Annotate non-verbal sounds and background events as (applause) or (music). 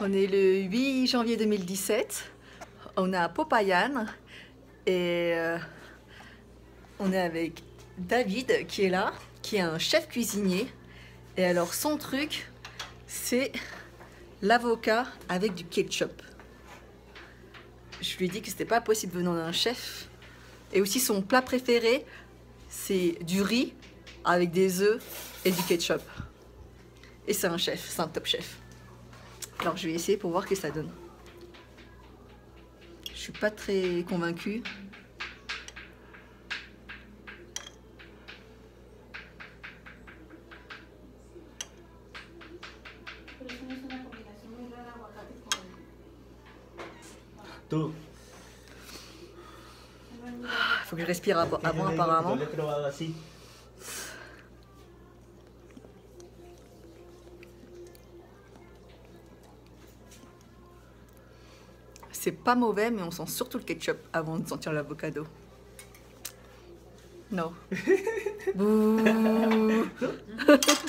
On est le 8 janvier 2017. On est à Popayan et euh, on est avec David qui est là, qui est un chef cuisinier. Et alors son truc, c'est l'avocat avec du ketchup. Je lui ai dit que c'était pas possible venant d'un chef. Et aussi son plat préféré, c'est du riz avec des œufs et du ketchup. Et c'est un chef, c'est un top chef. Alors je vais essayer pour voir ce que ça donne. Je suis pas très convaincue. Tú. Faut que je respire avant, apparemment. C'est pas mauvais, mais on sent surtout le ketchup avant de sentir l'avocado. Non. (laughs) Bouh. (laughs)